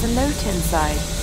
has a note inside.